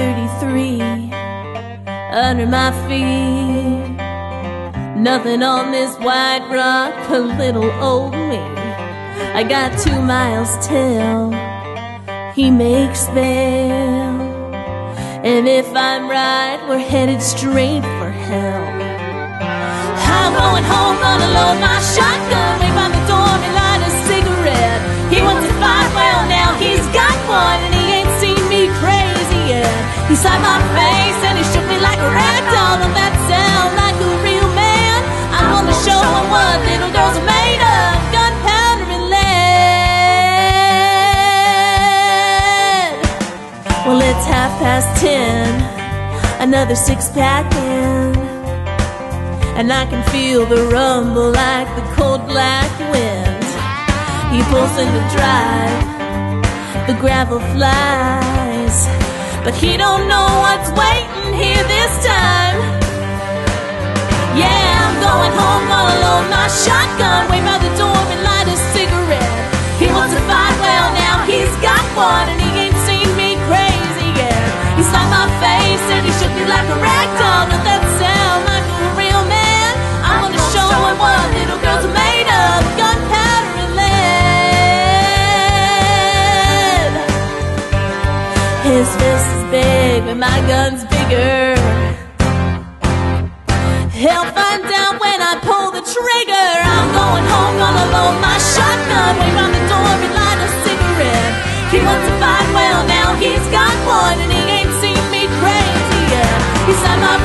33 under my feet. Nothing on this white rock for little old me. I got two miles till he makes bail. And if I'm right, we're headed straight for hell. I'm going home, unload my shotgun. It's half past ten. Another six pack in. And I can feel the rumble like the cold black wind. He pulls into drive, the gravel flies. But he don't know what's waiting here this time. Yeah, I'm going home, gonna load my shotgun, house is big, but my gun's bigger. He'll find out when I pull the trigger. I'm going home, gonna load my shotgun. Wait round the door and light a cigarette. He wants to fight, well, now he's got one, and he ain't seen me crazy yet. He's not my